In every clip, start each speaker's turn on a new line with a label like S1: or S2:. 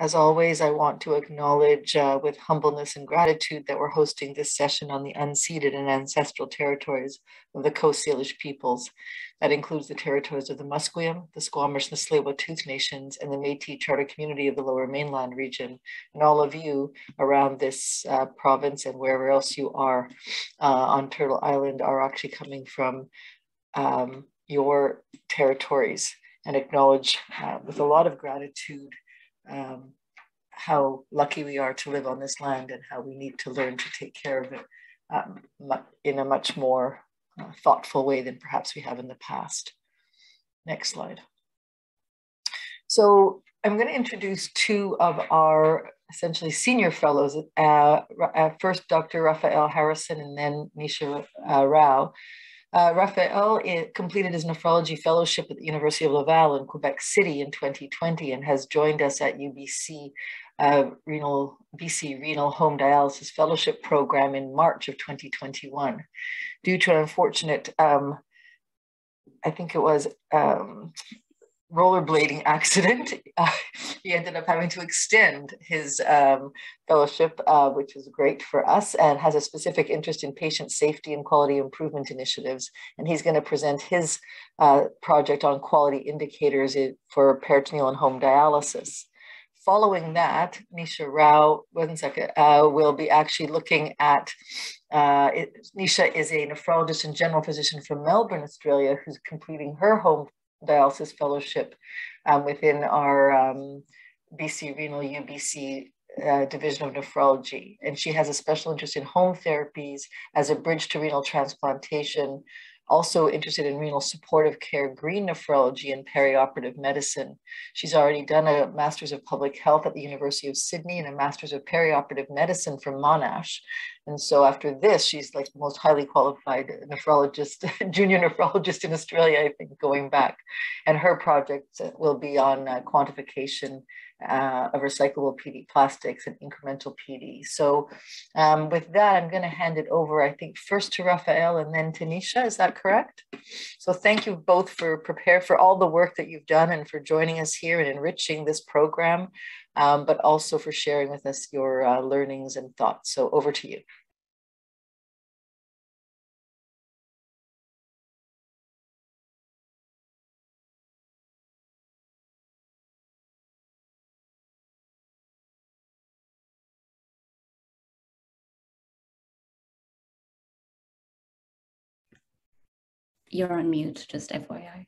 S1: As always, I want to acknowledge uh, with humbleness and gratitude that we're hosting this session on the unceded and ancestral territories of the Coast Salish peoples. That includes the territories of the Musqueam, the Squamish, the Tsleil-Waututh nations, and the Métis Charter Community of the Lower Mainland region. And all of you around this uh, province and wherever else you are uh, on Turtle Island are actually coming from um, your territories and acknowledge uh, with a lot of gratitude um, how lucky we are to live on this land and how we need to learn to take care of it um, in a much more uh, thoughtful way than perhaps we have in the past. Next slide. So I'm going to introduce two of our essentially senior fellows. Uh, uh, first, Dr. Raphael Harrison and then Nisha uh, Rao. Uh, Raphael completed his nephrology fellowship at the University of Laval in Quebec City in 2020 and has joined us at UBC uh, Renal BC Renal Home Dialysis Fellowship Program in March of 2021. Due to an unfortunate, um, I think it was um, rollerblading accident, uh, he ended up having to extend his um, fellowship, uh, which was great for us, and has a specific interest in patient safety and quality improvement initiatives. And he's going to present his uh, project on quality indicators for peritoneal and home dialysis. Following that, Nisha Rao, one second, uh, will be actually looking at, uh, it, Nisha is a nephrologist and general physician from Melbourne, Australia, who's completing her home dialysis fellowship um, within our um, BC Renal UBC uh, Division of Nephrology. And she has a special interest in home therapies as a bridge to renal transplantation, also interested in renal supportive care, green nephrology, and perioperative medicine. She's already done a Master's of Public Health at the University of Sydney and a Master's of Perioperative Medicine from Monash. And so after this, she's like the most highly qualified nephrologist, junior nephrologist in Australia, I think, going back. And her project will be on uh, quantification uh, of recyclable PD plastics and incremental PD. So um, with that, I'm going to hand it over, I think, first to Raphael and then to Nisha. Is that correct? So thank you both for prepare for all the work that you've done and for joining us here and enriching this program, um, but also for sharing with us your uh, learnings and thoughts. So over to you.
S2: You're on mute, just FYI.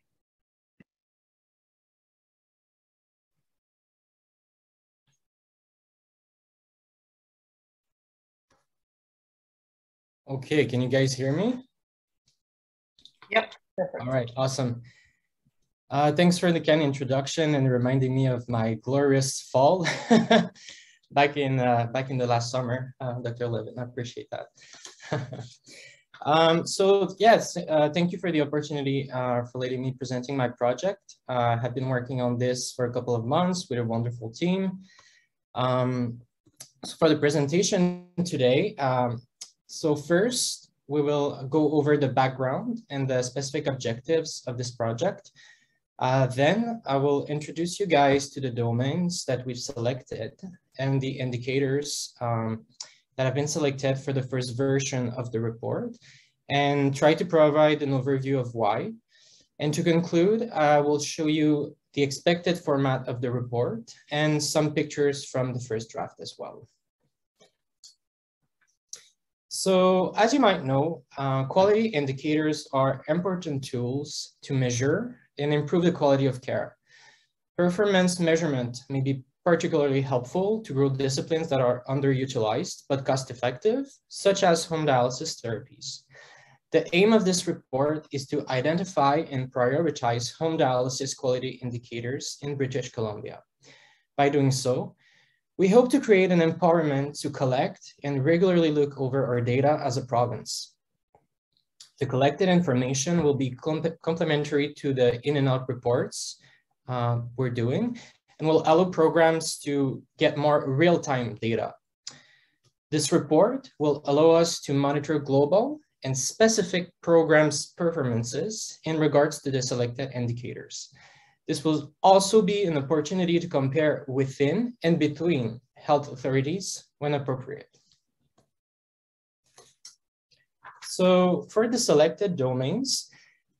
S3: Okay, can you guys hear me?
S1: Yep.
S3: All right, awesome. Uh, thanks for the kind introduction and reminding me of my glorious fall back in uh, back in the last summer, uh, Dr. Levin. I appreciate that. Um, so yes, uh, thank you for the opportunity uh, for letting me presenting my project. Uh, I have been working on this for a couple of months with a wonderful team. Um, so for the presentation today, um, so first we will go over the background and the specific objectives of this project. Uh, then I will introduce you guys to the domains that we've selected and the indicators um, that have been selected for the first version of the report and try to provide an overview of why. And to conclude, I will show you the expected format of the report and some pictures from the first draft as well. So as you might know, uh, quality indicators are important tools to measure and improve the quality of care. Performance measurement may be particularly helpful to grow disciplines that are underutilized but cost effective, such as home dialysis therapies. The aim of this report is to identify and prioritize home dialysis quality indicators in British Columbia. By doing so, we hope to create an empowerment to collect and regularly look over our data as a province. The collected information will be complementary to the in and out reports uh, we're doing and will allow programs to get more real-time data. This report will allow us to monitor global and specific programs performances in regards to the selected indicators. This will also be an opportunity to compare within and between health authorities when appropriate. So for the selected domains,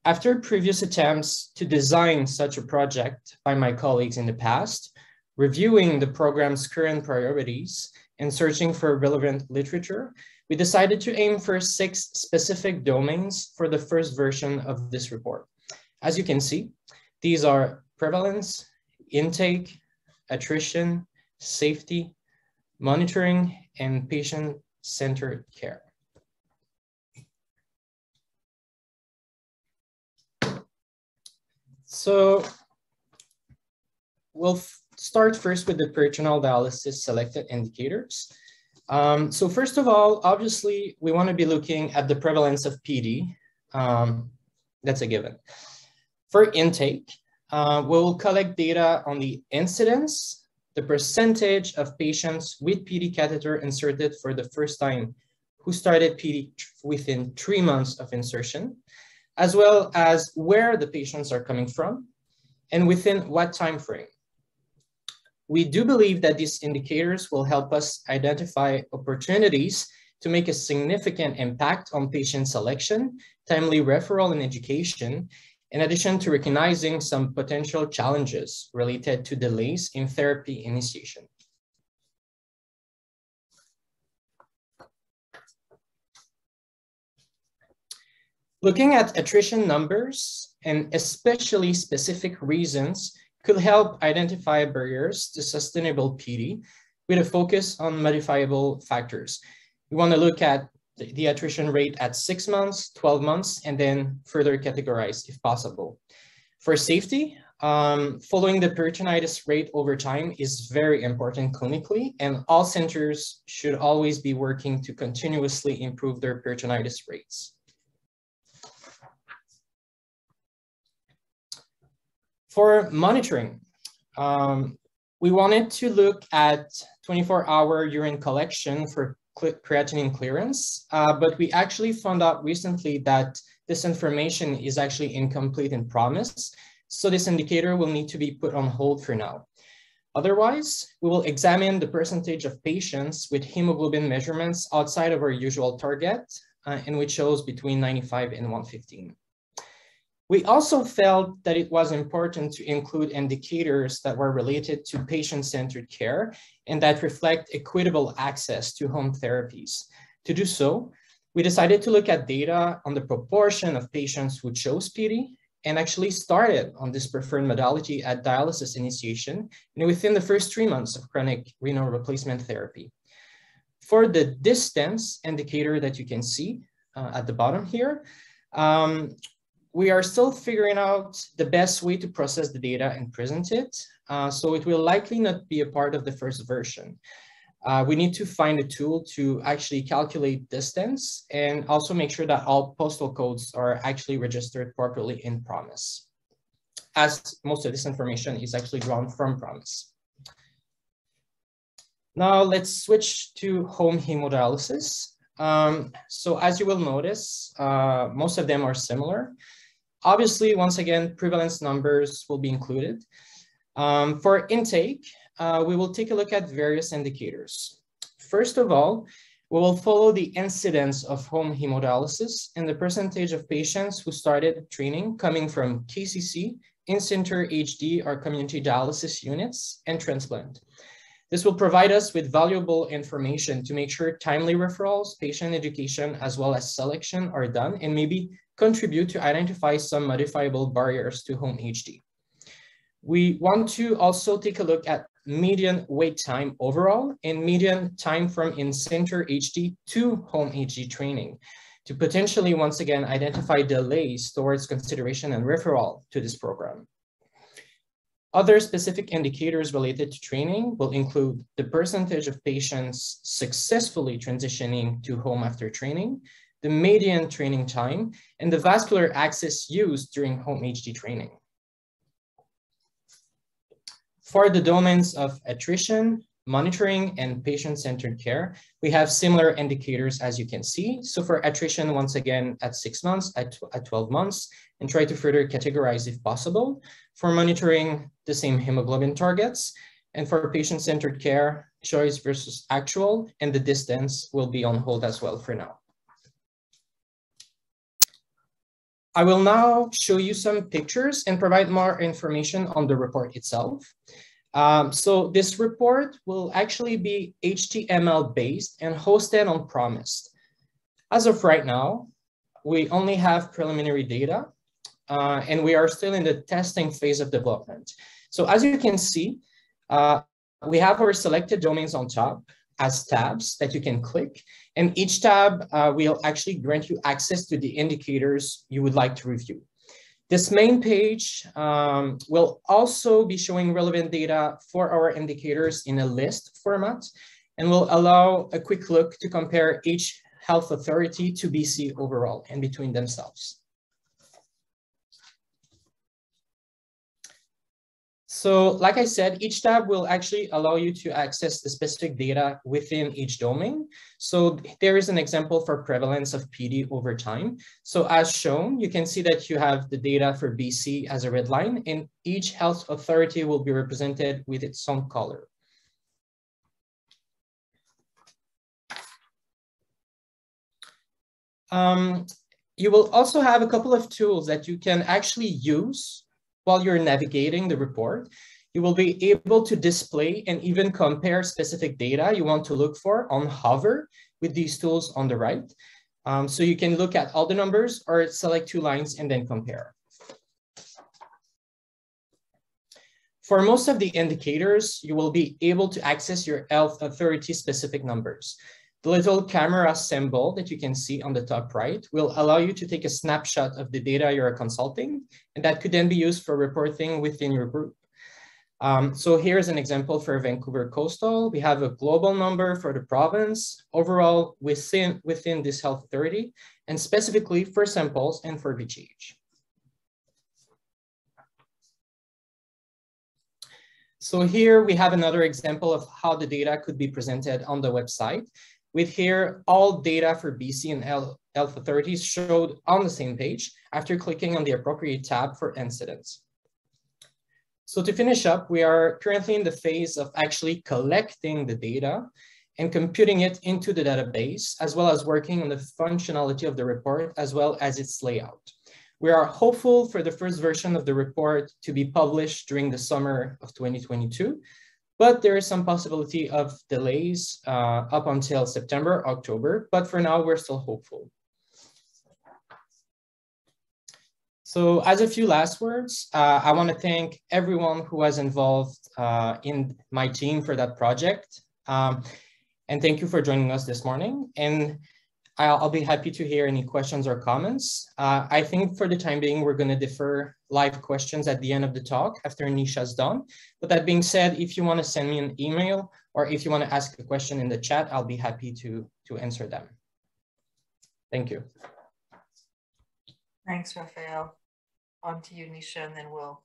S3: after previous attempts to design such a project by my colleagues in the past, reviewing the program's current priorities and searching for relevant literature, we decided to aim for six specific domains for the first version of this report. As you can see, these are prevalence, intake, attrition, safety, monitoring, and patient-centered care. So we'll start first with the peritoneal dialysis selected indicators. Um, so first of all, obviously, we want to be looking at the prevalence of PD. Um, that's a given. For intake, uh, we'll collect data on the incidence, the percentage of patients with PD catheter inserted for the first time who started PD within three months of insertion, as well as where the patients are coming from and within what time frame. We do believe that these indicators will help us identify opportunities to make a significant impact on patient selection, timely referral and education, in addition to recognizing some potential challenges related to delays in therapy initiation. Looking at attrition numbers and especially specific reasons could help identify barriers to sustainable PD with a focus on modifiable factors. We want to look at the, the attrition rate at six months, 12 months, and then further categorize if possible. For safety, um, following the peritonitis rate over time is very important clinically, and all centers should always be working to continuously improve their peritonitis rates. For monitoring, um, we wanted to look at 24-hour urine collection for creatinine clearance, uh, but we actually found out recently that this information is actually incomplete in PROMIS, so this indicator will need to be put on hold for now. Otherwise, we will examine the percentage of patients with hemoglobin measurements outside of our usual target, uh, and we chose between 95 and 115. We also felt that it was important to include indicators that were related to patient-centered care and that reflect equitable access to home therapies. To do so, we decided to look at data on the proportion of patients who chose PD and actually started on this preferred modality at dialysis initiation and within the first three months of chronic renal replacement therapy. For the distance indicator that you can see uh, at the bottom here, um, we are still figuring out the best way to process the data and present it. Uh, so it will likely not be a part of the first version. Uh, we need to find a tool to actually calculate distance and also make sure that all postal codes are actually registered properly in PROMIS, as most of this information is actually drawn from PROMIS. Now let's switch to home hemodialysis. Um, so as you will notice, uh, most of them are similar. Obviously, once again, prevalence numbers will be included. Um, for intake, uh, we will take a look at various indicators. First of all, we will follow the incidence of home hemodialysis and the percentage of patients who started training coming from KCC, in-center HD or community dialysis units, and transplant. This will provide us with valuable information to make sure timely referrals, patient education, as well as selection are done and maybe contribute to identify some modifiable barriers to home HD. We want to also take a look at median wait time overall and median time from in-center HD to home HD training to potentially once again identify delays towards consideration and referral to this program. Other specific indicators related to training will include the percentage of patients successfully transitioning to home after training, the median training time, and the vascular access used during home HD training. For the domains of attrition, monitoring and patient-centered care, we have similar indicators as you can see. So for attrition, once again, at six months, at, at 12 months, and try to further categorize if possible. For monitoring, the same hemoglobin targets. And for patient-centered care, choice versus actual, and the distance will be on hold as well for now. I will now show you some pictures and provide more information on the report itself. Um, so this report will actually be HTML based and hosted on PROMIS. As of right now, we only have preliminary data uh, and we are still in the testing phase of development. So as you can see, uh, we have our selected domains on top as tabs that you can click. And each tab uh, will actually grant you access to the indicators you would like to review. This main page um, will also be showing relevant data for our indicators in a list format and will allow a quick look to compare each health authority to BC overall and between themselves. So like I said, each tab will actually allow you to access the specific data within each domain. So there is an example for prevalence of PD over time. So as shown, you can see that you have the data for BC as a red line and each health authority will be represented with its own color. Um, you will also have a couple of tools that you can actually use while you're navigating the report, you will be able to display and even compare specific data you want to look for on hover with these tools on the right. Um, so you can look at all the numbers or select two lines and then compare. For most of the indicators, you will be able to access your health authority specific numbers. The little camera symbol that you can see on the top right will allow you to take a snapshot of the data you're consulting, and that could then be used for reporting within your group. Um, so here's an example for Vancouver Coastal. We have a global number for the province, overall within, within this health authority, and specifically for St. Paul's and for VGH. So here we have another example of how the data could be presented on the website with here all data for BC and L health authorities showed on the same page after clicking on the appropriate tab for incidents. So to finish up, we are currently in the phase of actually collecting the data and computing it into the database, as well as working on the functionality of the report, as well as its layout. We are hopeful for the first version of the report to be published during the summer of 2022, but there is some possibility of delays uh, up until September, October, but for now, we're still hopeful. So as a few last words, uh, I want to thank everyone who was involved uh, in my team for that project. Um, and thank you for joining us this morning. And I'll, I'll, be happy to hear any questions or comments. Uh, I think for the time being, we're going to defer live questions at the end of the talk after Nisha's done. But that being said, if you want to send me an email or if you want to ask a question in the chat, I'll be happy to, to answer them. Thank you.
S1: Thanks, Raphael. On to you, Nisha, and then we'll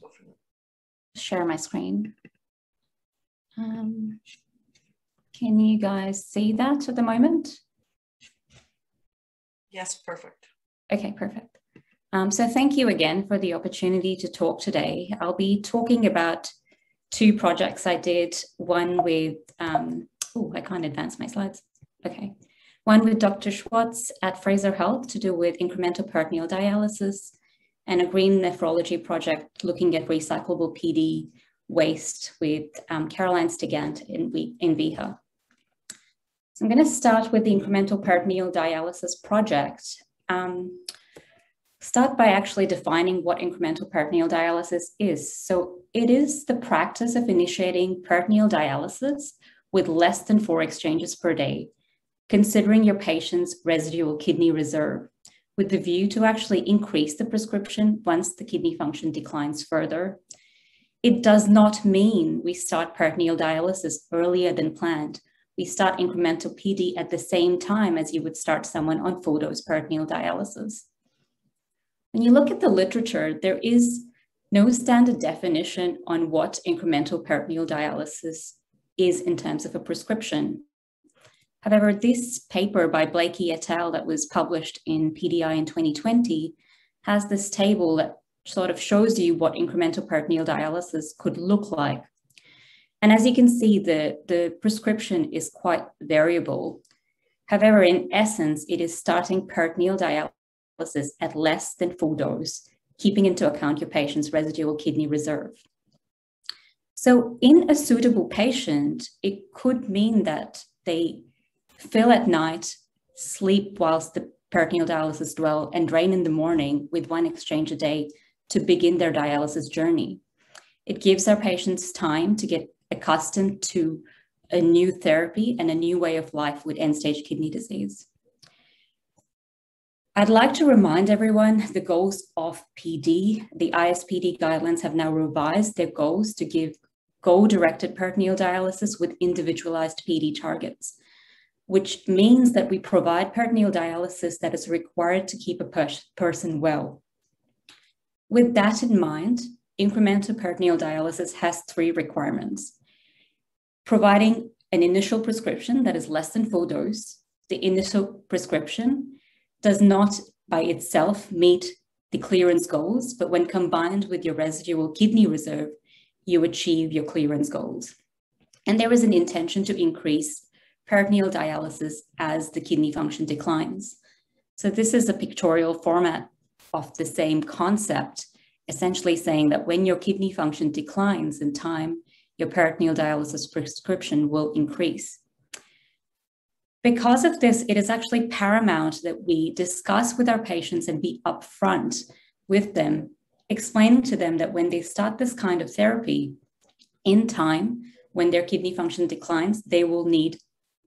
S1: go from there.
S2: Share my screen. Um, can you guys see that at the moment?
S1: Yes, perfect.
S2: Okay, perfect. Um, so thank you again for the opportunity to talk today. I'll be talking about two projects I did, one with, um, oh, I can't advance my slides. Okay. One with Dr. Schwartz at Fraser Health to do with incremental peritoneal dialysis and a green nephrology project looking at recyclable PD waste with um, Caroline Stigant in, in VIHA. So I'm going to start with the incremental peritoneal dialysis project. Um, start by actually defining what incremental peritoneal dialysis is. So it is the practice of initiating peritoneal dialysis with less than four exchanges per day, considering your patient's residual kidney reserve, with the view to actually increase the prescription once the kidney function declines further. It does not mean we start peritoneal dialysis earlier than planned. We start incremental PD at the same time as you would start someone on full dose peritoneal dialysis. When you look at the literature, there is no standard definition on what incremental peritoneal dialysis is in terms of a prescription. However, this paper by Blakey et al. that was published in PDI in 2020 has this table that sort of shows you what incremental peritoneal dialysis could look like. And as you can see, the, the prescription is quite variable. However, in essence, it is starting peritoneal dialysis at less than full dose, keeping into account your patient's residual kidney reserve. So in a suitable patient, it could mean that they fill at night, sleep whilst the peritoneal dialysis dwell, and drain in the morning with one exchange a day to begin their dialysis journey. It gives our patients time to get accustomed to a new therapy and a new way of life with end stage kidney disease. I'd like to remind everyone the goals of PD. The ISPD guidelines have now revised their goals to give goal-directed peritoneal dialysis with individualized PD targets, which means that we provide peritoneal dialysis that is required to keep a pers person well. With that in mind, incremental peritoneal dialysis has three requirements. Providing an initial prescription that is less than full dose, the initial prescription does not by itself meet the clearance goals, but when combined with your residual kidney reserve, you achieve your clearance goals. And there is an intention to increase peritoneal dialysis as the kidney function declines. So this is a pictorial format of the same concept, essentially saying that when your kidney function declines in time, your peritoneal dialysis prescription will increase. Because of this, it is actually paramount that we discuss with our patients and be upfront with them explaining to them that when they start this kind of therapy, in time, when their kidney function declines, they will need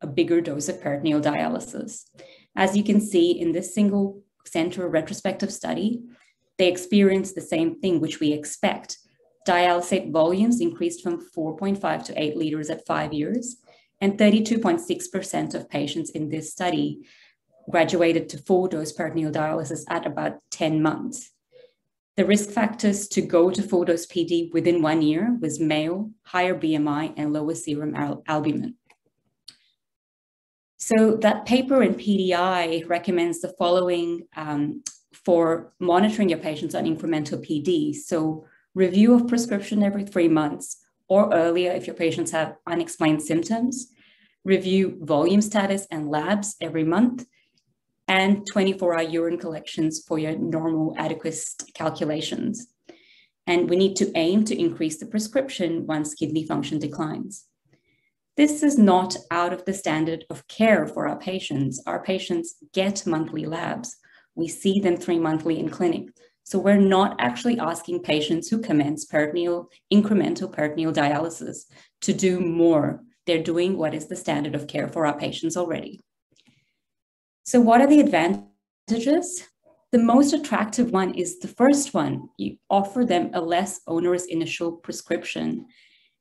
S2: a bigger dose of peritoneal dialysis. As you can see in this single center retrospective study, they experienced the same thing, which we expect. Dialysate volumes increased from 4.5 to 8 liters at five years, and 32.6% of patients in this study graduated to full dose peritoneal dialysis at about 10 months. The risk factors to go to full dose PD within one year was male, higher BMI, and lower serum al albumin. So that paper in PDI recommends the following um, for monitoring your patients on incremental PD. So review of prescription every three months or earlier if your patients have unexplained symptoms, review volume status and labs every month, and 24 hour urine collections for your normal adequate calculations. And we need to aim to increase the prescription once kidney function declines. This is not out of the standard of care for our patients. Our patients get monthly labs. We see them three monthly in clinic. So we're not actually asking patients who commence peritoneal, incremental peritoneal dialysis to do more. They're doing what is the standard of care for our patients already. So, what are the advantages? The most attractive one is the first one. You offer them a less onerous initial prescription.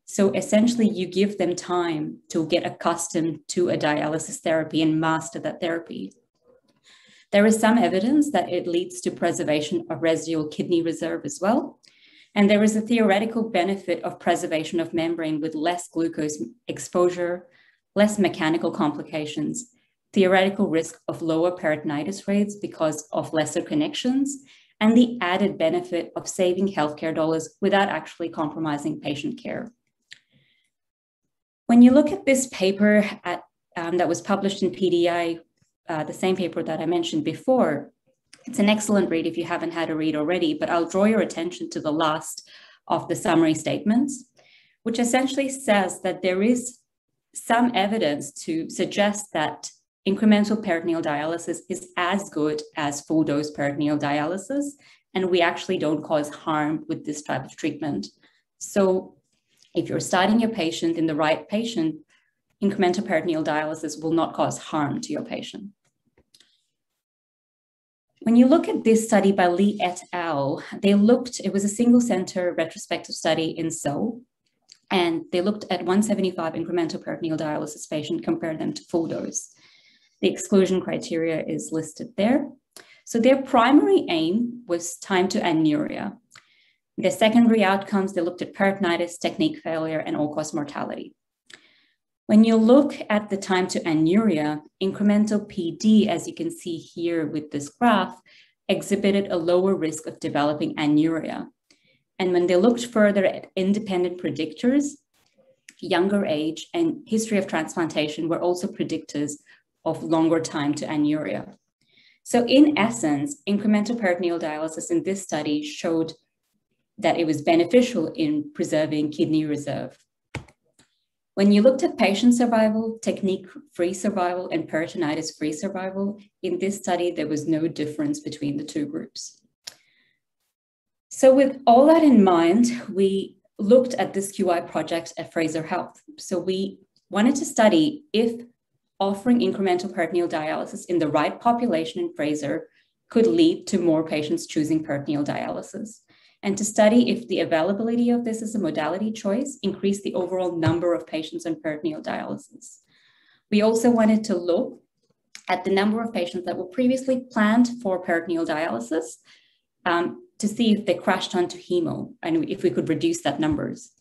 S2: So, essentially, you give them time to get accustomed to a dialysis therapy and master that therapy. There is some evidence that it leads to preservation of residual kidney reserve as well. And there is a theoretical benefit of preservation of membrane with less glucose exposure, less mechanical complications, theoretical risk of lower peritonitis rates because of lesser connections, and the added benefit of saving healthcare dollars without actually compromising patient care. When you look at this paper at, um, that was published in PDI, uh, the same paper that I mentioned before, it's an excellent read if you haven't had a read already, but I'll draw your attention to the last of the summary statements, which essentially says that there is some evidence to suggest that incremental peritoneal dialysis is as good as full dose peritoneal dialysis, and we actually don't cause harm with this type of treatment. So if you're starting your patient in the right patient, incremental peritoneal dialysis will not cause harm to your patient. When you look at this study by Lee et al., they looked, it was a single center retrospective study in Seoul, and they looked at 175 incremental peritoneal dialysis patient, compared them to full dose. The exclusion criteria is listed there. So their primary aim was time to anuria. Their secondary outcomes, they looked at peritonitis, technique failure, and all-cause mortality. When you look at the time to anuria, incremental PD, as you can see here with this graph, exhibited a lower risk of developing anuria. And when they looked further at independent predictors, younger age and history of transplantation were also predictors of longer time to anuria. So in essence, incremental peritoneal dialysis in this study showed that it was beneficial in preserving kidney reserve. When you looked at patient survival, technique-free survival, and peritonitis-free survival, in this study, there was no difference between the two groups. So with all that in mind, we looked at this QI project at Fraser Health. So we wanted to study if offering incremental peritoneal dialysis in the right population in Fraser could lead to more patients choosing peritoneal dialysis and to study if the availability of this as a modality choice increased the overall number of patients on peritoneal dialysis. We also wanted to look at the number of patients that were previously planned for peritoneal dialysis um, to see if they crashed onto hemo and if we could reduce that numbers.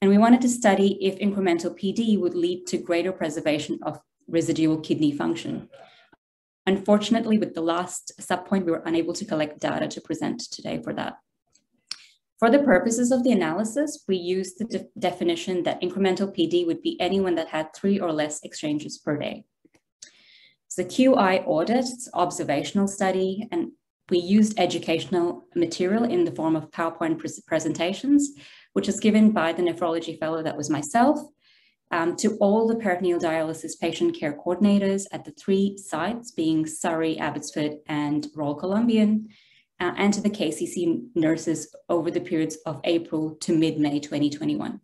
S2: And we wanted to study if incremental PD would lead to greater preservation of residual kidney function. Unfortunately, with the last subpoint, we were unable to collect data to present today for that. For the purposes of the analysis, we used the de definition that incremental PD would be anyone that had three or less exchanges per day. So the QI audit, it's observational study, and we used educational material in the form of PowerPoint pre presentations, which was given by the nephrology fellow that was myself, um, to all the peritoneal dialysis patient care coordinators at the three sites being Surrey, Abbotsford, and Royal Columbian, uh, and to the KCC nurses over the periods of April to mid-May 2021.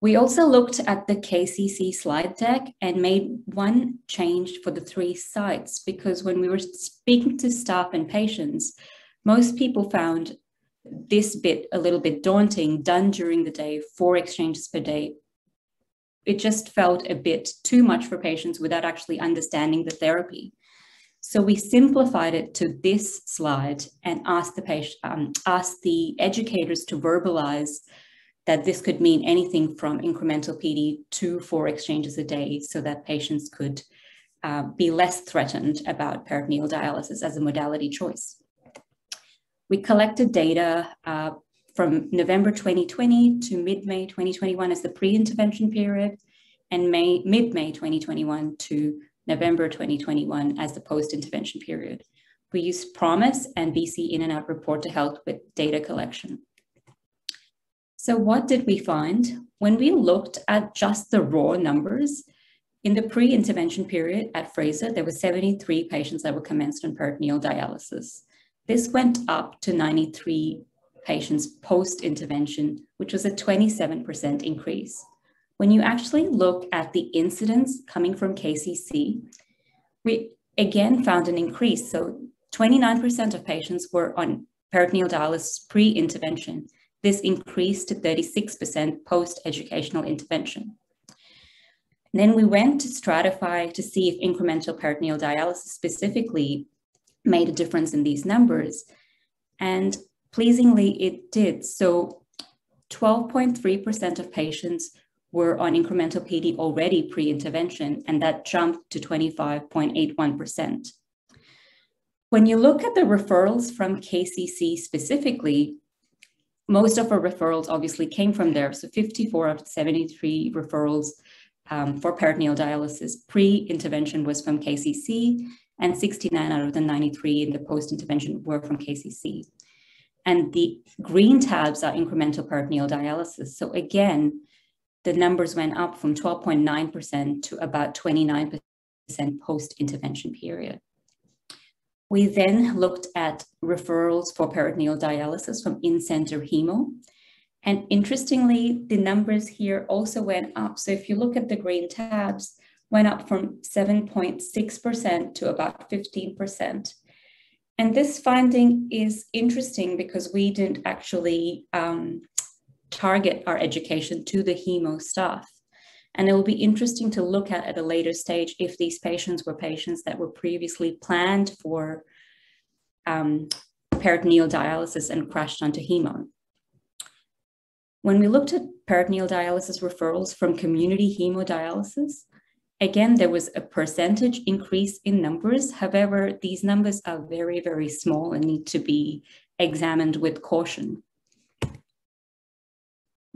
S2: We also looked at the KCC slide deck and made one change for the three sites because when we were speaking to staff and patients, most people found this bit a little bit daunting, done during the day, four exchanges per day. It just felt a bit too much for patients without actually understanding the therapy. So we simplified it to this slide and asked the patient, um, asked the educators to verbalize that this could mean anything from incremental PD to four exchanges a day so that patients could uh, be less threatened about peritoneal dialysis as a modality choice. We collected data uh, from November 2020 to mid-May 2021 as the pre-intervention period and May, mid-May 2021 to November 2021 as the post-intervention period. We used PROMIS and BC In and Out report to help with data collection. So what did we find? When we looked at just the raw numbers, in the pre-intervention period at Fraser, there were 73 patients that were commenced on peritoneal dialysis. This went up to 93 patients post-intervention, which was a 27% increase. When you actually look at the incidence coming from KCC, we again found an increase. So 29% of patients were on peritoneal dialysis pre-intervention. This increased to 36% post-educational intervention. And then we went to stratify to see if incremental peritoneal dialysis specifically made a difference in these numbers. And pleasingly, it did. So 12.3% of patients were on incremental PD already pre-intervention, and that jumped to 25.81%. When you look at the referrals from KCC specifically, most of our referrals obviously came from there. So 54 of 73 referrals um, for peritoneal dialysis pre-intervention was from KCC, and 69 out of the 93 in the post-intervention were from KCC. And the green tabs are incremental peritoneal dialysis. So again, the numbers went up from 12.9% to about 29% post-intervention period. We then looked at referrals for peritoneal dialysis from in-center hemo. And interestingly, the numbers here also went up. So if you look at the green tabs, went up from 7.6% to about 15%. And this finding is interesting because we didn't actually um, target our education to the hemo staff. And it will be interesting to look at at a later stage if these patients were patients that were previously planned for um, peritoneal dialysis and crashed onto hemo. When we looked at peritoneal dialysis referrals from community hemodialysis, again, there was a percentage increase in numbers. However, these numbers are very, very small and need to be examined with caution.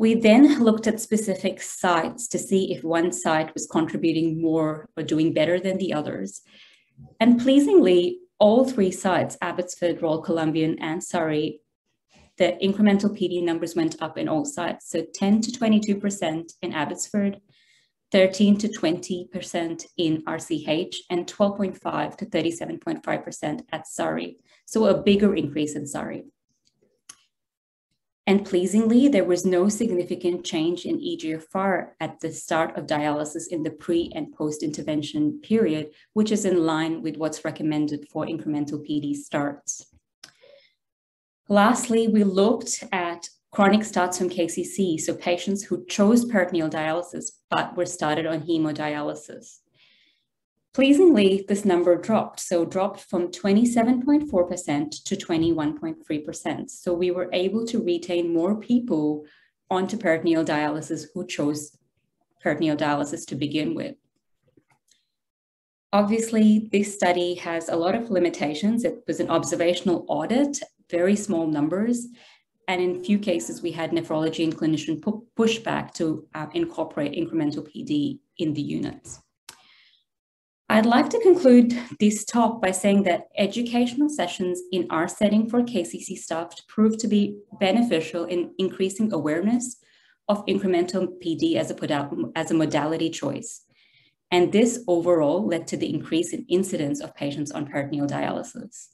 S2: We then looked at specific sites to see if one site was contributing more or doing better than the others. And pleasingly, all three sites, Abbotsford, Royal Columbian, and Surrey, the incremental PD numbers went up in all sites. So 10 to 22% in Abbotsford, 13 to 20% in RCH, and 12.5 to 37.5% at Surrey. So a bigger increase in Surrey. And pleasingly, there was no significant change in EGFR at the start of dialysis in the pre and post intervention period, which is in line with what's recommended for incremental PD starts. Lastly, we looked at chronic starts from KCC, so patients who chose peritoneal dialysis but were started on hemodialysis. Pleasingly, this number dropped, so dropped from 27.4% to 21.3%. So we were able to retain more people onto peritoneal dialysis who chose peritoneal dialysis to begin with. Obviously, this study has a lot of limitations. It was an observational audit, very small numbers, and in few cases, we had nephrology and clinician pu pushback to uh, incorporate incremental PD in the units. I'd like to conclude this talk by saying that educational sessions in our setting for KCC staff proved to be beneficial in increasing awareness of incremental PD as a, as a modality choice. And this overall led to the increase in incidence of patients on peritoneal dialysis.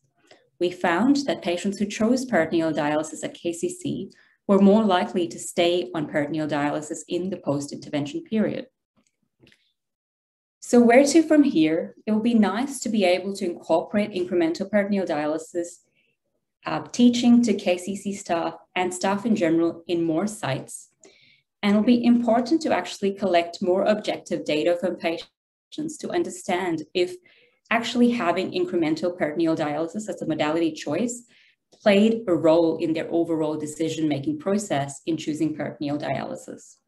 S2: We found that patients who chose peritoneal dialysis at KCC were more likely to stay on peritoneal dialysis in the post-intervention period. So where to from here? It will be nice to be able to incorporate incremental peritoneal dialysis uh, teaching to KCC staff and staff in general in more sites. And it'll be important to actually collect more objective data from patients to understand if actually having incremental peritoneal dialysis as a modality choice played a role in their overall decision-making process in choosing peritoneal dialysis.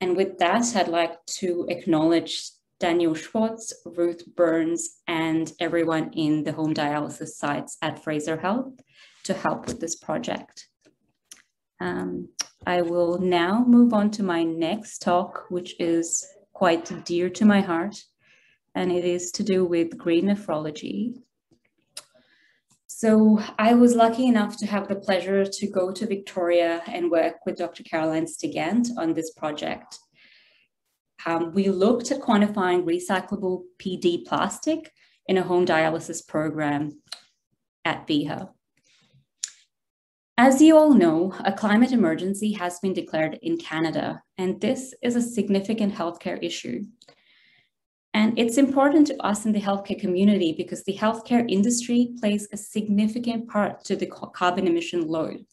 S2: And with that, I'd like to acknowledge Daniel Schwartz, Ruth Burns, and everyone in the home dialysis sites at Fraser Health to help with this project. Um, I will now move on to my next talk, which is quite dear to my heart, and it is to do with green nephrology. So I was lucky enough to have the pleasure to go to Victoria and work with Dr. Caroline Stigant on this project um, we looked at quantifying recyclable PD plastic in a home dialysis program at VIHA. As you all know, a climate emergency has been declared in Canada, and this is a significant healthcare issue. And it's important to us in the healthcare community because the healthcare industry plays a significant part to the carbon emission load.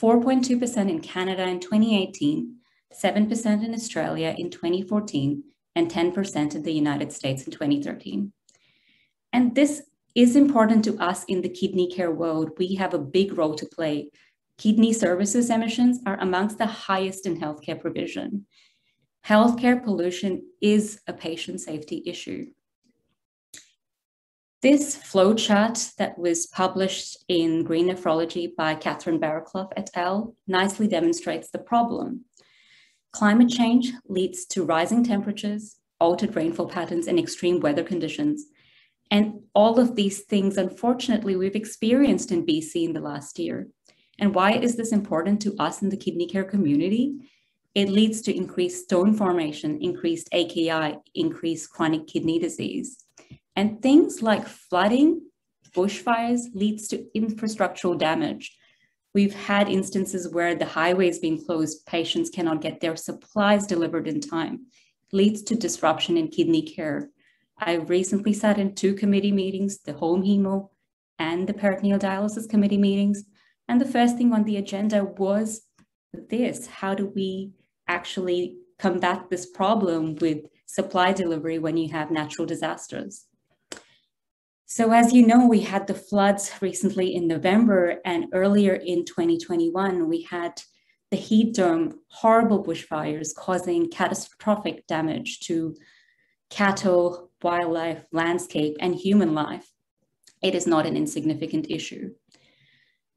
S2: 4.2% in Canada in 2018 7% in Australia in 2014, and 10% in the United States in 2013. And this is important to us in the kidney care world. We have a big role to play. Kidney services emissions are amongst the highest in healthcare provision. Healthcare pollution is a patient safety issue. This flowchart that was published in Green Nephrology by Katherine Barraclough et al. nicely demonstrates the problem. Climate change leads to rising temperatures, altered rainfall patterns, and extreme weather conditions. And all of these things, unfortunately, we've experienced in BC in the last year. And why is this important to us in the kidney care community? It leads to increased stone formation, increased AKI, increased chronic kidney disease. And things like flooding, bushfires leads to infrastructural damage, We've had instances where the highways being closed, patients cannot get their supplies delivered in time, leads to disruption in kidney care. I recently sat in two committee meetings, the home hemo and the peritoneal dialysis committee meetings. And the first thing on the agenda was this, how do we actually combat this problem with supply delivery when you have natural disasters? So as you know, we had the floods recently in November and earlier in 2021, we had the heat dome, horrible bushfires causing catastrophic damage to cattle, wildlife, landscape, and human life, it is not an insignificant issue.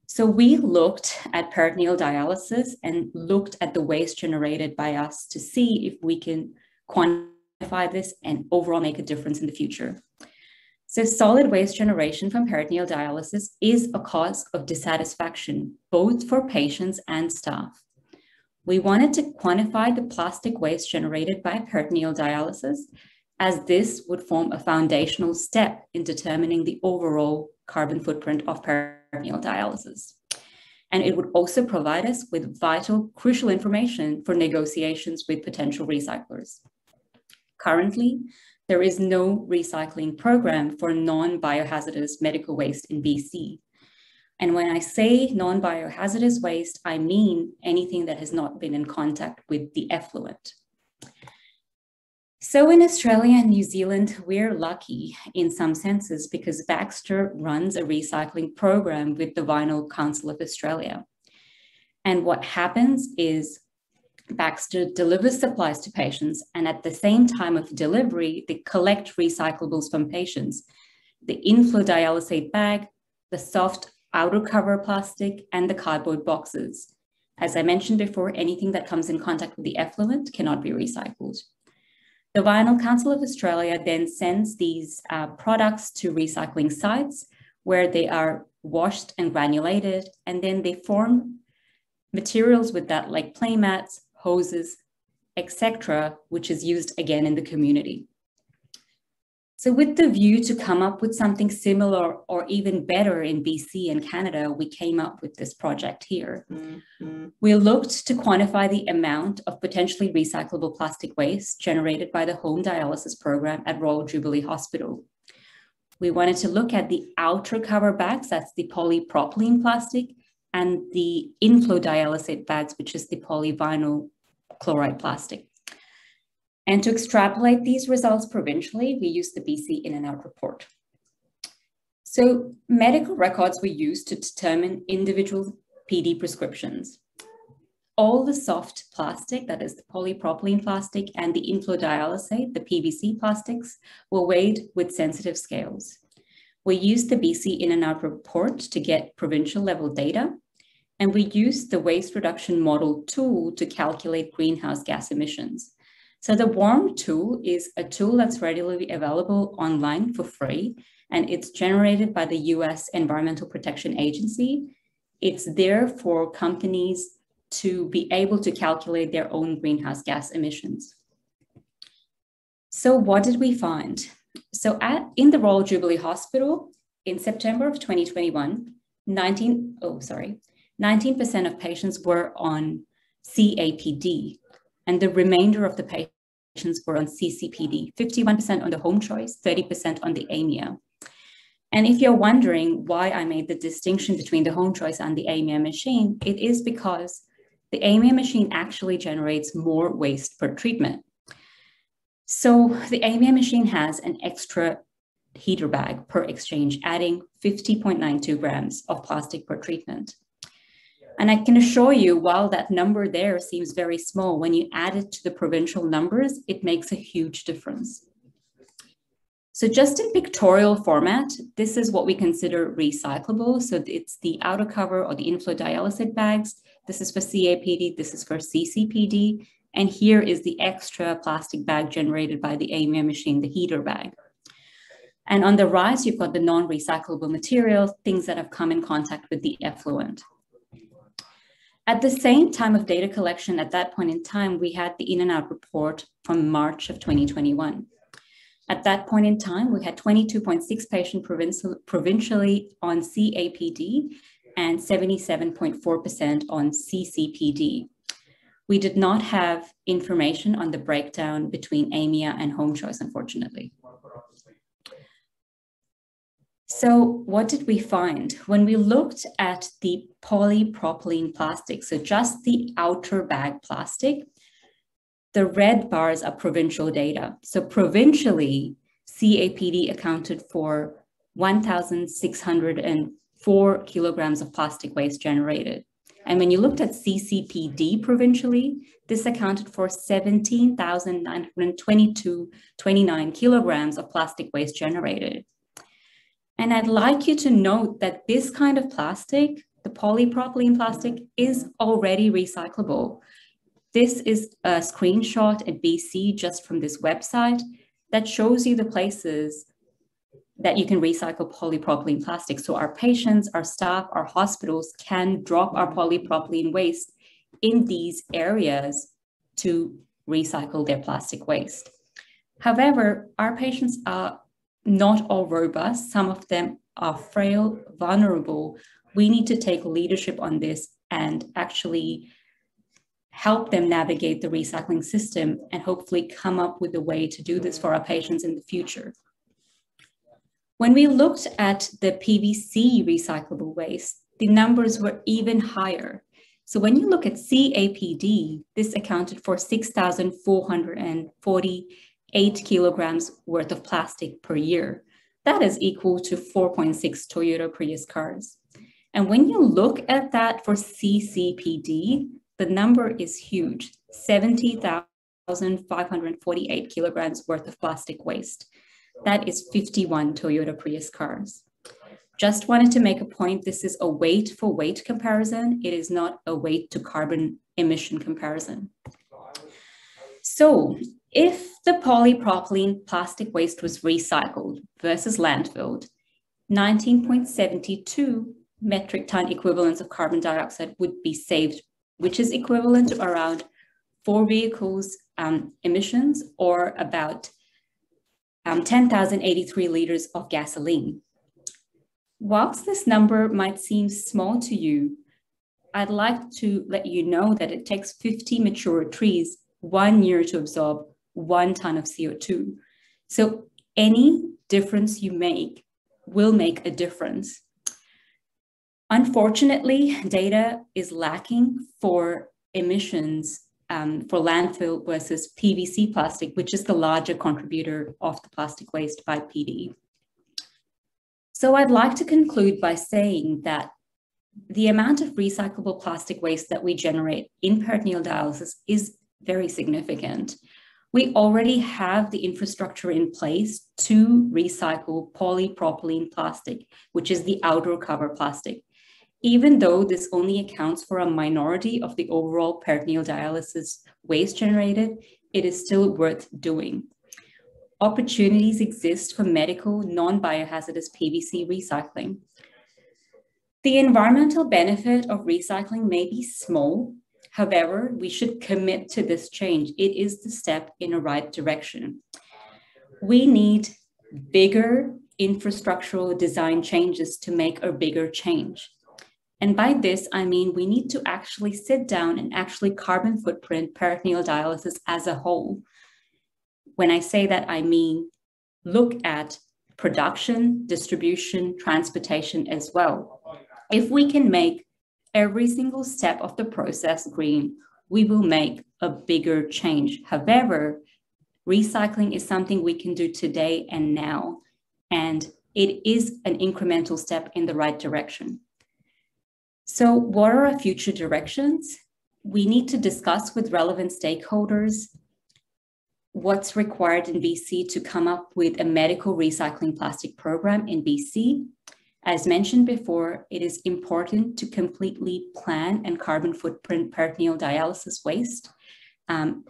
S2: So we looked at peritoneal dialysis and looked at the waste generated by us to see if we can quantify this and overall make a difference in the future. So solid waste generation from peritoneal dialysis is a cause of dissatisfaction, both for patients and staff. We wanted to quantify the plastic waste generated by peritoneal dialysis as this would form a foundational step in determining the overall carbon footprint of peritoneal dialysis. And it would also provide us with vital, crucial information for negotiations with potential recyclers. Currently, there is no recycling program for non-biohazardous medical waste in BC. And when I say non-biohazardous waste, I mean anything that has not been in contact with the effluent. So in Australia and New Zealand, we're lucky in some senses because Baxter runs a recycling program with the Vinyl Council of Australia. And what happens is Baxter delivers supplies to patients, and at the same time of delivery, they collect recyclables from patients. The inflow dialysate bag, the soft outer cover plastic, and the cardboard boxes. As I mentioned before, anything that comes in contact with the effluent cannot be recycled. The Vinyl Council of Australia then sends these uh, products to recycling sites where they are washed and granulated, and then they form materials with that like playmats, hoses, etc., which is used again in the community. So with the view to come up with something similar or even better in BC and Canada, we came up with this project here. Mm-hmm. We looked to quantify the amount of potentially recyclable plastic waste generated by the home dialysis program at Royal Jubilee Hospital. We wanted to look at the outer cover bags, that's the polypropylene plastic, and the inflow dialysate bags, which is the polyvinyl chloride plastic. And to extrapolate these results provincially, we use the BC in and out report. So medical records were used to determine individual PD prescriptions. All the soft plastic, that is the polypropylene plastic and the inflow dialysate, the PVC plastics, were weighed with sensitive scales. We use the BC in and out report to get provincial level data, and we use the waste reduction model tool to calculate greenhouse gas emissions. So the WARM tool is a tool that's readily available online for free, and it's generated by the US Environmental Protection Agency. It's there for companies to be able to calculate their own greenhouse gas emissions. So what did we find? So at, in the Royal Jubilee Hospital in September of 2021, 19, oh, sorry, 19% of patients were on CAPD, and the remainder of the patients were on CCPD, 51% on the home choice, 30% on the AMIA. And if you're wondering why I made the distinction between the home choice and the AMIA machine, it is because the AMIA machine actually generates more waste per treatment. So the AMIA machine has an extra heater bag per exchange, adding 50.92 grams of plastic per treatment. And I can assure you, while that number there seems very small, when you add it to the provincial numbers, it makes a huge difference. So just in pictorial format, this is what we consider recyclable. So it's the outer cover or the inflow dialysate bags. This is for CAPD, this is for CCPD. And here is the extra plastic bag generated by the AMIA machine, the heater bag. And on the right, you've got the non-recyclable materials, things that have come in contact with the effluent. At the same time of data collection, at that point in time, we had the in and out report from March of 2021. At that point in time, we had 22.6 patients provincially on CAPD and 77.4% on CCPD. We did not have information on the breakdown between AMIA and home choice, unfortunately. So what did we find? When we looked at the polypropylene plastic, so just the outer bag plastic, the red bars are provincial data. So provincially, CAPD accounted for 1,604 kilograms of plastic waste generated. And when you looked at CCPD provincially, this accounted for 17,922.29 kilograms of plastic waste generated. And I'd like you to note that this kind of plastic, the polypropylene plastic, is already recyclable. This is a screenshot at BC just from this website that shows you the places that you can recycle polypropylene plastic. So our patients, our staff, our hospitals can drop our polypropylene waste in these areas to recycle their plastic waste. However, our patients are not all robust. Some of them are frail, vulnerable. We need to take leadership on this and actually help them navigate the recycling system and hopefully come up with a way to do this for our patients in the future. When we looked at the PVC recyclable waste, the numbers were even higher. So when you look at CAPD, this accounted for 6,448 kilograms worth of plastic per year. That is equal to 4.6 Toyota Prius cars. And when you look at that for CCPD, the number is huge, 70,548 kilograms worth of plastic waste. That is 51 Toyota Prius cars. Just wanted to make a point, this is a weight for weight comparison. It is not a weight to carbon emission comparison. So if the polypropylene plastic waste was recycled versus landfilled, 19.72 metric ton equivalents of carbon dioxide would be saved, which is equivalent to around four vehicles um, emissions or about um, 10,083 liters of gasoline. Whilst this number might seem small to you, I'd like to let you know that it takes 50 mature trees one year to absorb one ton of CO2. So any difference you make will make a difference. Unfortunately, data is lacking for emissions um, for landfill versus PVC plastic, which is the larger contributor of the plastic waste by PD. So I'd like to conclude by saying that the amount of recyclable plastic waste that we generate in peritoneal dialysis is very significant. We already have the infrastructure in place to recycle polypropylene plastic, which is the outer cover plastic. Even though this only accounts for a minority of the overall peritoneal dialysis waste generated, it is still worth doing opportunities exist for medical non-biohazardous PVC recycling. The environmental benefit of recycling may be small. However, we should commit to this change. It is the step in the right direction. We need bigger infrastructural design changes to make a bigger change. And by this, I mean we need to actually sit down and actually carbon footprint peritoneal dialysis as a whole when I say that, I mean look at production, distribution, transportation as well. If we can make every single step of the process green, we will make a bigger change. However, recycling is something we can do today and now, and it is an incremental step in the right direction. So, what are our future directions? We need to discuss with relevant stakeholders what's required in BC to come up with a medical recycling plastic program in BC. As mentioned before, it is important to completely plan and carbon footprint peritoneal dialysis waste, um,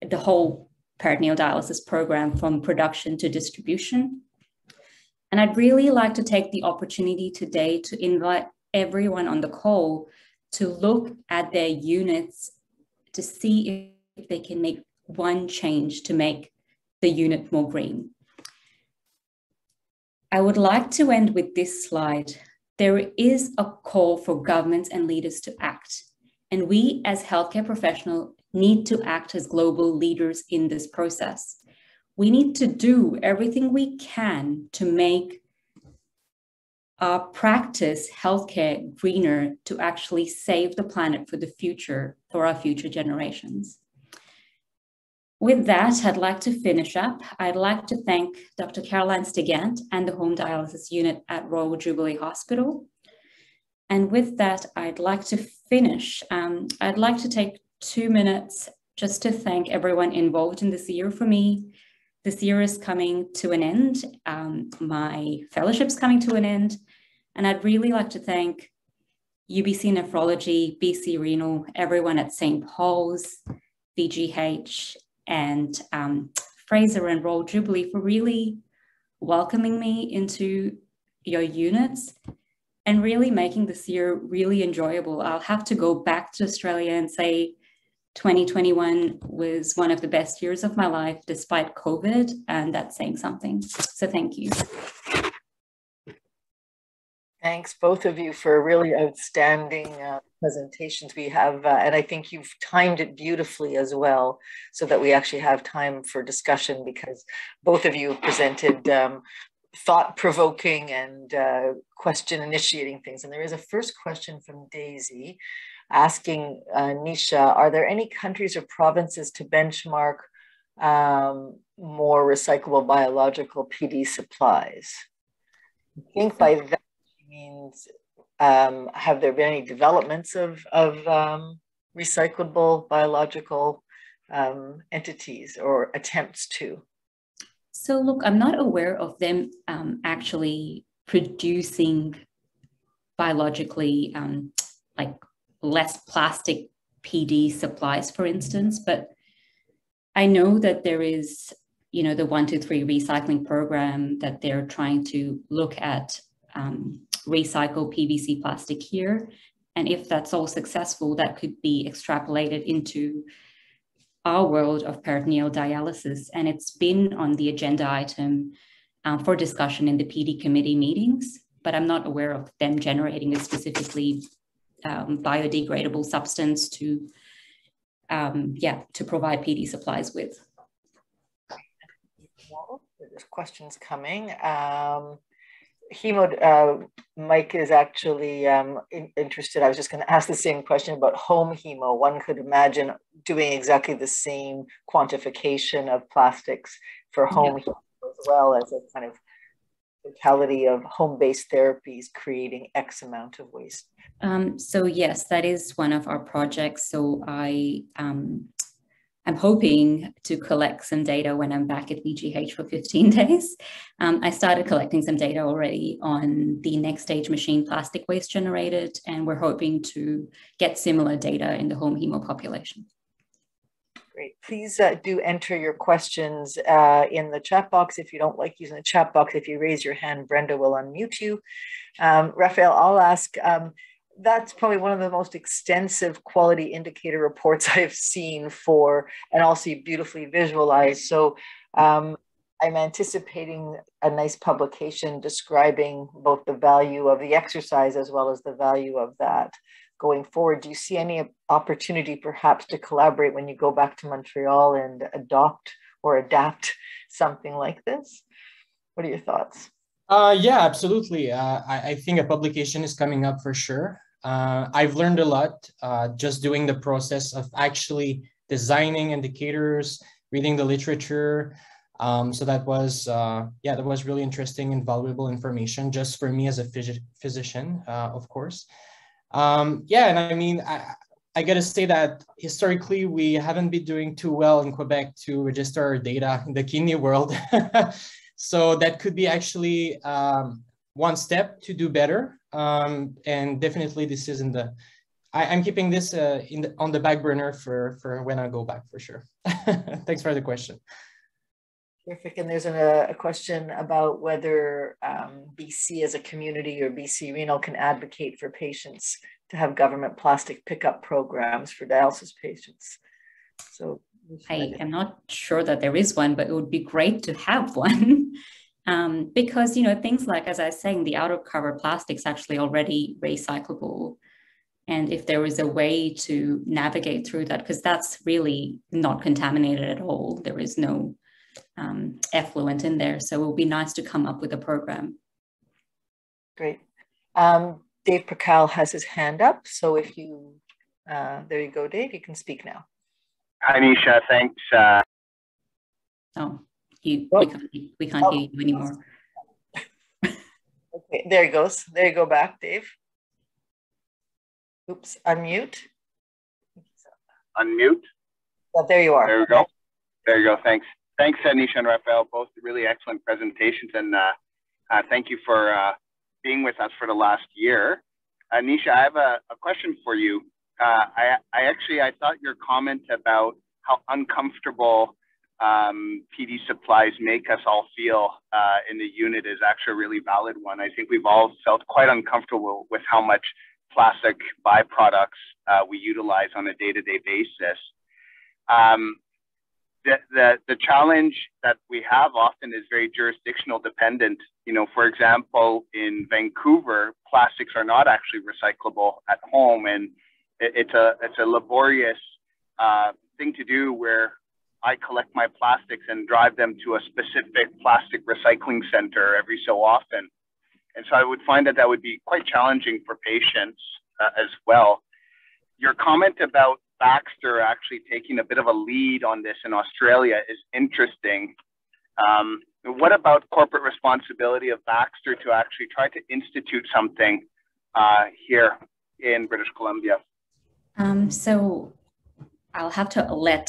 S2: the whole peritoneal dialysis program from production to distribution. And I'd really like to take the opportunity today to invite everyone on the call to look at their units to see if they can make one change to make the unit more green. I would like to end with this slide. There is a call for governments and leaders to act, and we as healthcare professionals need to act as global leaders in this process. We need to do everything we can to make our practice healthcare greener to actually save the planet for the future, for our future generations. With that, I'd like to finish up. I'd like to thank Dr. Caroline Stigant and the home dialysis unit at Royal Jubilee Hospital. And with that, I'd like to finish. Um, I'd like to take two minutes just to thank everyone involved in this year for me. This year is coming to an end. Um, my fellowship's coming to an end. And I'd really like to thank UBC Nephrology, BC Renal, everyone at St. Paul's, VGH, and um, Fraser and Royal Jubilee for really welcoming me into your units and really making this year really enjoyable. I'll have to go back to Australia and say 2021 was one of the best years of my life despite COVID, and that's saying something. So thank you.
S1: Thanks, both of you, for really outstanding uh, presentations we have. Uh, and I think you've timed it beautifully as well, so that we actually have time for discussion because both of you presented um, thought provoking and uh, question initiating things. And there is a first question from Daisy asking uh, Nisha Are there any countries or provinces to benchmark um, more recyclable biological PD supplies? I think by that means um, have there been any developments of, of um, recyclable biological um, entities or attempts to?
S2: So, look, I'm not aware of them um, actually producing biologically um, like less plastic PD supplies, for instance, but I know that there is, you know, the one, two, three recycling program that they're trying to look at um, recycle PVC plastic here. And if that's all successful, that could be extrapolated into our world of peritoneal dialysis. And it's been on the agenda item um, for discussion in the PD committee meetings, but I'm not aware of them generating a specifically um, biodegradable substance to, um, yeah, to provide PD supplies with.
S1: There's questions coming. Um, Hemo, uh, Mike is actually um, in, interested. I was just going to ask the same question about home hemo. One could imagine doing exactly the same quantification of plastics for home yeah. as well as a kind of totality of home-based therapies creating X amount of waste.
S2: Um, so yes, that is one of our projects. So I um, I'm hoping to collect some data when I'm back at VGH for 15 days. Um, I started collecting some data already on the NxStage machine plastic waste generated, and we're hoping to get similar data in the home hemo population.
S1: Great. Please uh, do enter your questions uh, in the chat box. If you don't like using the chat box, if you raise your hand, Brenda will unmute you. Um, Raphael, I'll ask, um, that's probably one of the most extensive quality indicator reports I've seen for, and also beautifully visualized. So um, I'm anticipating a nice publication describing both the value of the exercise as well as the value of that going forward. Do you see any opportunity perhaps to collaborate when you go back to Montreal and adopt or adapt something like this? What are your thoughts?
S3: Uh, yeah, absolutely. Uh, I, I, think a publication is coming up for sure. Uh, I've learned a lot uh, just doing the process of actually designing indicators, reading the literature. Um, so that was, uh, yeah, that was really interesting and valuable information just for me as a phys physician, uh, of course. Um, yeah, and I mean, I, I gotta say that historically we haven't been doing too well in Quebec to register our data in the kidney world. so that could be actually um, one step to do better. Um, and definitely this is in the, I, am keeping this uh, in the, on the back burner for, for when I go back for sure. Thanks for the question.
S1: Terrific. And there's a, a question about whether um, BC as a community or BC Renal can advocate for patients to have government plastic pickup programs for dialysis patients. So
S2: I am not sure that there is one, but it would be great to have one. Um, because, you know, things like, as I was saying, the outer cover plastics actually already recyclable. And if there was a way to navigate through that, because that's really not contaminated at all, there is no um, effluent in there. So it would be nice to come up with a program.
S1: Great. Um, Dave Prakal has his hand up. So if you, uh, there you go, Dave, you can speak now.
S4: Hi, Nisha. Thanks. Uh...
S2: Oh. You, oh. we can't, we can't oh. hear you anymore.
S1: okay, there he goes. There you go back, Dave. Oops, unmute.
S4: Unmute.
S1: Oh, there you are.
S4: There we go. There you go. Thanks. Thanks, Anisha and Raphael, both really excellent presentations. And uh, uh, thank you for uh, being with us for the last year. Anisha, I have a, a question for you. Uh, I, I actually, I thought your comment about how uncomfortable um, PD supplies make us all feel uh, in the unit is actually a really valid one. I think we've all felt quite uncomfortable with how much plastic byproducts uh, we utilize on a day-to-day basis. Um, the, the, the challenge that we have often is very jurisdictional dependent. You know, for example, in Vancouver, plastics are not actually recyclable at home, and it, it's a it's a laborious uh, thing to do where I collect my plastics and drive them to a specific plastic recycling center every so often. And so I would find that that would be quite challenging for patients uh, as well. Your comment about Baxter actually taking a bit of a lead on this in Australia is interesting. Um, what about corporate responsibility of Baxter to actually try to institute something uh, here in British Columbia?
S2: Um, so I'll have to let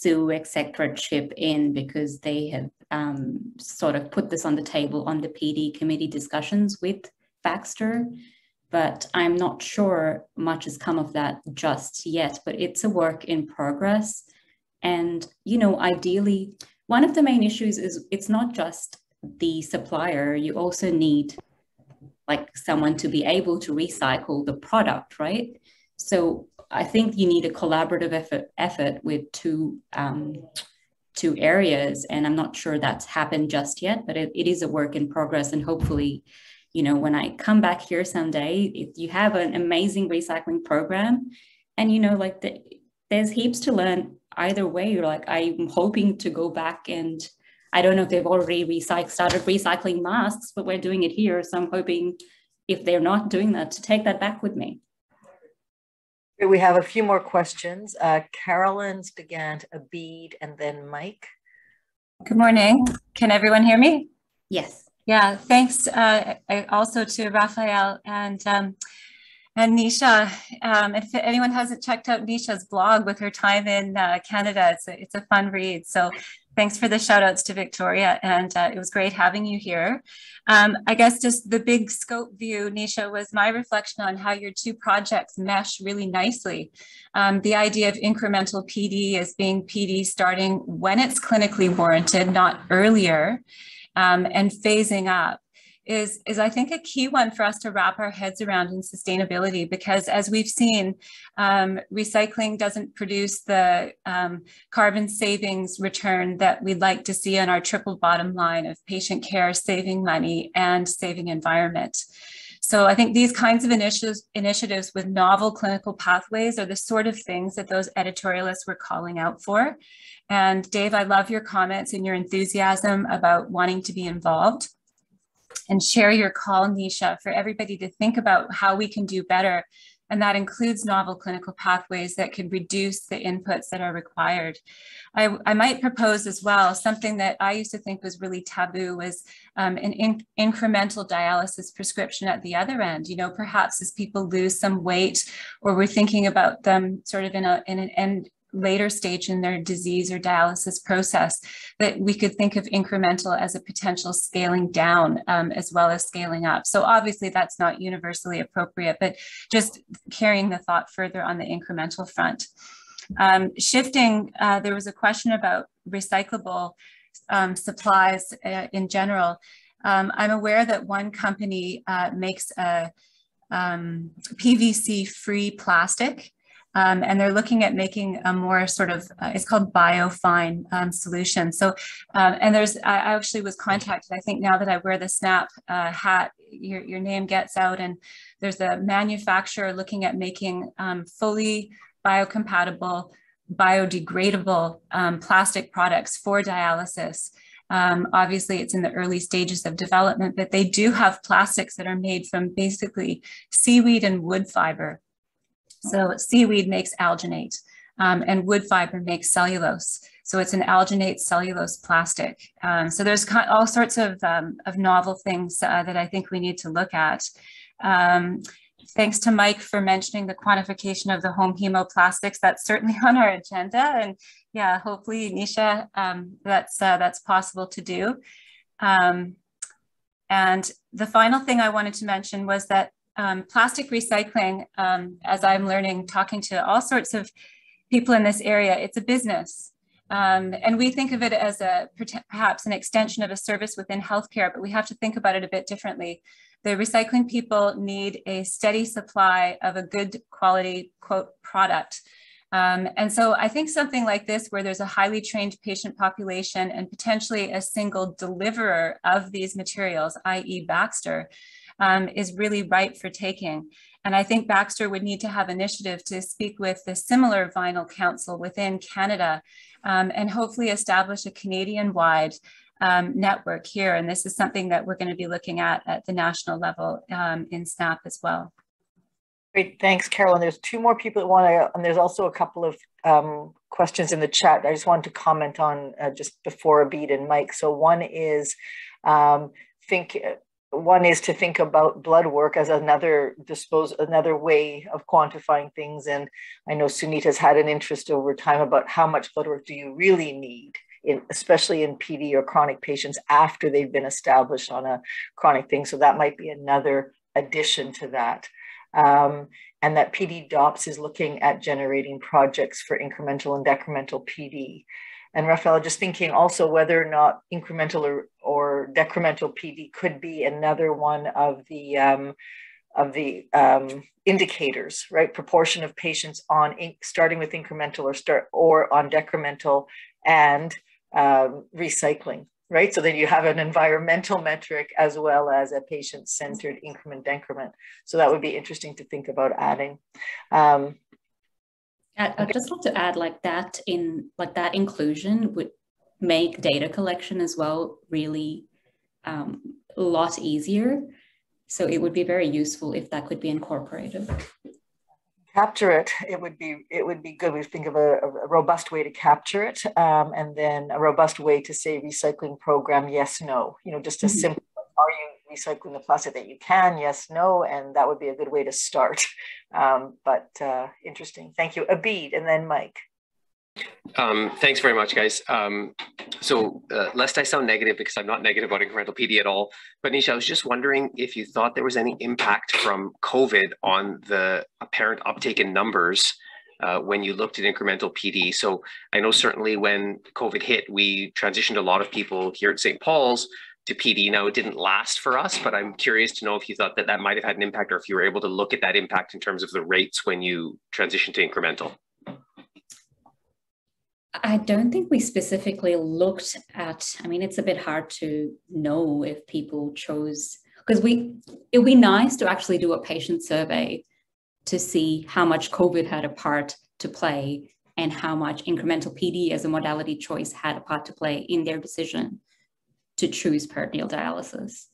S2: Sue, etc., chip in because they have um, sort of put this on the table on the PD committee discussions with Baxter. But I'm not sure much has come of that just yet, but it's a work in progress. And, you know, ideally, one of the main issues is it's not just the supplier, you also need like someone to be able to recycle the product, right? So I think you need a collaborative effort, effort with two um, two areas, and I'm not sure that's happened just yet, but it, it is a work in progress, and hopefully, you know, when I come back here someday, if you have an amazing recycling program, and you know, like the, there's heaps to learn either way. You're Like I'm hoping to go back and I don't know if they've already recycled, started recycling masks, but we're doing it here. So I'm hoping if they're not doing that, to take that back with me.
S1: We have a few more questions. Uh, Caroline Stigant a bead and then Mike.
S5: Good morning. Can everyone hear me?
S2: Yes.
S5: Yeah, thanks uh, also to Raphael and um, and Nisha. Um, if anyone hasn't checked out Nisha's blog with her time in uh, Canada, it's a, it's a fun read. So thanks for the shout outs to Victoria. And uh, it was great having you here. Um, I guess just the big scope view, Nisha, was my reflection on how your two projects mesh really nicely. Um, the idea of incremental PD as being PD starting when it's clinically warranted, not earlier, um, and phasing up is, is I think a key one for us to wrap our heads around in sustainability because as we've seen, um, recycling doesn't produce the um, carbon savings return that we'd like to see on our triple bottom line of patient care, saving money and saving environment. So I think these kinds of initiatives, initiatives with novel clinical pathways are the sort of things that those editorialists were calling out for. And Dave, I love your comments and your enthusiasm about wanting to be involved and share your call, Nisha, for everybody to think about how we can do better. And that includes novel clinical pathways that can reduce the inputs that are required. I, I might propose as well, something that I used to think was really taboo was um, an in, incremental dialysis prescription at the other end. You know, perhaps as people lose some weight or we're thinking about them sort of in, a, in an end later stage in their disease or dialysis process, that we could think of incremental as a potential scaling down um, as well as scaling up. So obviously that's not universally appropriate, but just carrying the thought further on the incremental front. Um, shifting, uh, there was a question about recyclable um, supplies uh, in general. Um, I'm aware that one company uh, makes a um, PVC free plastic um, and they're looking at making a more sort of, uh, it's called biofine um, solution. So, um, and there's, I actually was contacted, I think now that I wear the SNAP uh, hat, your, your name gets out and there's a manufacturer looking at making um, fully biocompatible, biodegradable um, plastic products for dialysis. Um, obviously, it's in the early stages of development, but they do have plastics that are made from basically seaweed and wood fiber. So seaweed makes alginate um, and wood fiber makes cellulose. So it's an alginate cellulose plastic. Um, so there's all sorts of, um, of novel things uh, that I think we need to look at. Um, thanks to Mike for mentioning the quantification of the home hemoplastics. That's certainly on our agenda. And yeah, hopefully, Nisha, um, that's, uh, that's possible to do. Um, and the final thing I wanted to mention was that um, plastic recycling, um, as I'm learning, talking to all sorts of people in this area, it's a business. Um, and we think of it as a perhaps an extension of a service within healthcare, but we have to think about it a bit differently. The recycling people need a steady supply of a good quality quote product. Um, and so I think something like this, where there's a highly trained patient population and potentially a single deliverer of these materials, i.e. Baxter, um, is really ripe for taking. And I think Baxter would need to have initiative to speak with the similar vinyl council within Canada um, and hopefully establish a Canadian-wide um, network here. And this is something that we're going to be looking at at the national level um, in SNAP as well.
S1: Great, thanks, Carolyn. There's two more people that want to, and there's also a couple of um, questions in the chat. I just wanted to comment on uh, just before Abid and Mike. So one is, um, think one is to think about blood work as another dispose another way of quantifying things and i know sunita's had an interest over time about how much blood work do you really need in, especially in pd or chronic patients after they've been established on a chronic thing. So that might be another addition to that. Um, and that pd dops is looking at generating projects for incremental and decremental pd and Raphael, just thinking also whether or not incremental or, or decremental PD could be another one of the um, of the um, indicators, right? Proportion of patients on starting with incremental or start or on decremental and um, recycling, right? So then you have an environmental metric as well as a patient-centered increment decrement. So that would be interesting to think about adding. Um,
S2: I'd just like to add like that in like that inclusion would make data collection as well really um, a lot easier. So it would be very useful if that could be incorporated.
S1: Capture it. It would be it would be good. We think of a, a robust way to capture it, um, and then a robust way to say recycling program. Yes, no. You know, just a mm -hmm. simple. Are you recycling the plastic that you can? Yes, no, and that would be a good way to start. Um, but uh, interesting. Thank you, Abid, and then Mike.
S6: Um, thanks very much, guys. Um, so, uh, lest I sound negative, because I'm not negative about incremental PD at all, but Nisha, I was just wondering if you thought there was any impact from COVID on the apparent uptake in numbers uh, when you looked at incremental PD. So, I know certainly when COVID hit, we transitioned a lot of people here at St. Paul's to PD. Now, it didn't last for us, but I'm curious to know if you thought that that might have had an impact or if you were able to look at that impact in terms of the rates when you transitioned to incremental.
S2: I don't think we specifically looked at, I mean, it's a bit hard to know if people chose, because we, it would be nice to actually do a patient survey to see how much COVID had a part to play and how much incremental PD as a modality choice had a part to play in their decision to choose peritoneal dialysis.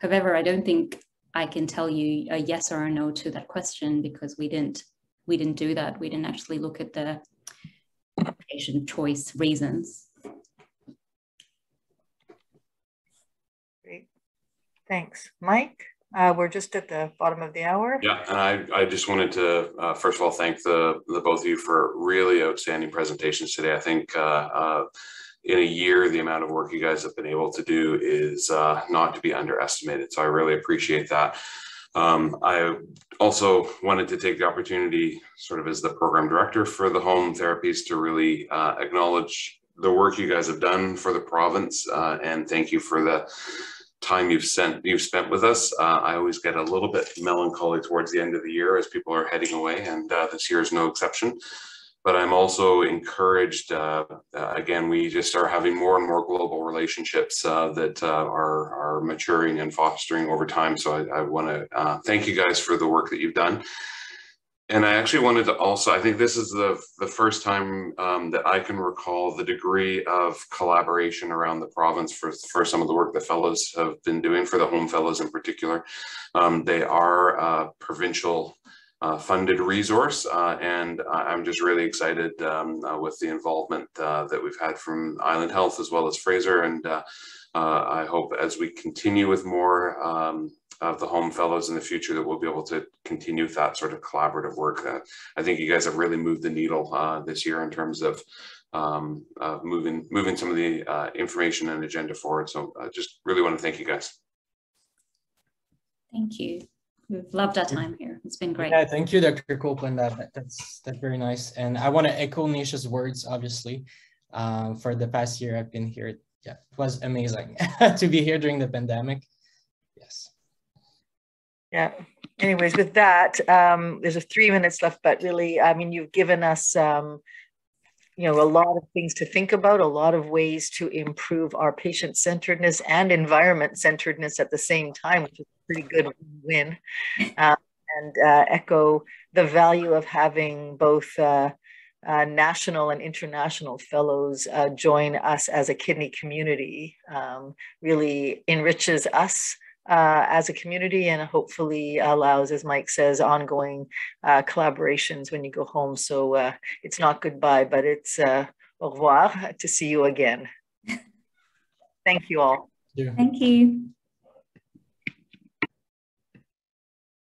S2: However, I don't think I can tell you a yes or a no to that question because we didn't we didn't do that. We didn't actually look at the patient choice reasons.
S1: Great, thanks, Mike. Uh, we're just at the bottom of the hour.
S7: Yeah, and I, I just wanted to uh, first of all thank the the both of you for really outstanding presentations today. I think uh, uh in a year, the amount of work you guys have been able to do is uh, not to be underestimated. So I really appreciate that. Um, I also wanted to take the opportunity, sort of as the program director for the home therapies, to really uh, acknowledge the work you guys have done for the province uh, and thank you for the time you've sent you've spent with us. Uh, I always get a little bit melancholy towards the end of the year as people are heading away, and uh, this year is no exception but I'm also encouraged. Uh, uh, again, we just are having more and more global relationships uh, that uh, are are maturing and fostering over time. So I, I want to uh, thank you guys for the work that you've done. And I actually wanted to also, I think this is the, the first time um, that I can recall the degree of collaboration around the province for, for some of the work the fellows have been doing for the home fellows in particular. Um, they are provincial funded resource. Uh, and I'm just really excited um, uh, with the involvement uh, that we've had from Island Health as well as Fraser. And uh, uh, I hope as we continue with more um, of the home fellows in the future that we'll be able to continue that sort of collaborative work. Uh, I think you guys have really moved the needle uh, this year in terms of um, uh, moving moving some of the uh, information and agenda forward. So I just really want to thank you guys.
S2: Thank you. We've loved our time here. It's been great.
S3: Yeah, thank you, Dr. Copland. That, that's that's very nice. And I want to echo Nisha's words, obviously. Uh, for the past year I've been here, yeah, it was amazing to be here during the pandemic. Yes.
S1: Yeah. Anyways, with that, um, there's a three minutes left, but really, I mean, you've given us um, you know, a lot of things to think about, a lot of ways to improve our patient centeredness and environment centeredness at the same time, which is a pretty good win. Uh, and uh, echo the value of having both uh, uh national and international fellows uh, join us as a kidney community. Um, really enriches us uh, as a community and hopefully allows, as Mike says, ongoing uh, collaborations when you go home. So uh, it's not goodbye, but it's uh, au revoir to see you again. Thank you all.
S2: Thank you.